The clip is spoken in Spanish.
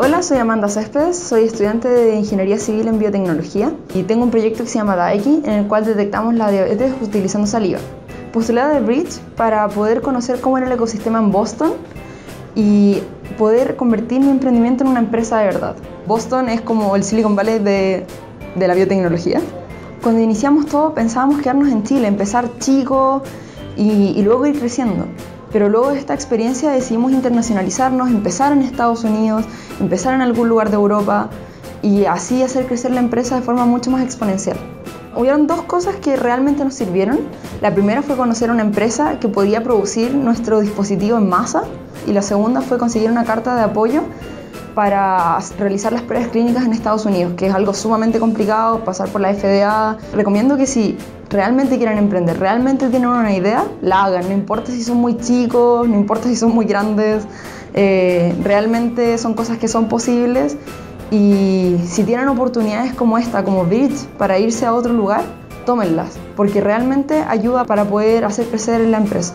Hola, soy Amanda Céspedes, soy estudiante de Ingeniería Civil en Biotecnología y tengo un proyecto que se llama DAEKI en el cual detectamos la diabetes utilizando saliva. Postulé de Bridge para poder conocer cómo era el ecosistema en Boston y poder convertir mi emprendimiento en una empresa de verdad. Boston es como el Silicon Valley de, la biotecnología. Cuando iniciamos todo pensábamos quedarnos en Chile, empezar chico y luego ir creciendo. Pero luego de esta experiencia decidimos internacionalizarnos, empezar en Estados Unidos, empezar en algún lugar de Europa y así hacer crecer la empresa de forma mucho más exponencial. Hubieron dos cosas que realmente nos sirvieron. La primera fue conocer una empresa que podía producir nuestro dispositivo en masa y la segunda fue conseguir una carta de apoyo para realizar las pruebas clínicas en Estados Unidos, que es algo sumamente complicado, pasar por la FDA. Recomiendo que si realmente quieren emprender, realmente tienen una idea, la hagan, no importa si son muy chicos, no importa si son muy grandes, eh, realmente son cosas que son posibles y si tienen oportunidades como esta, como Bridge, para irse a otro lugar, tómenlas, porque realmente ayuda para poder hacer crecer la empresa.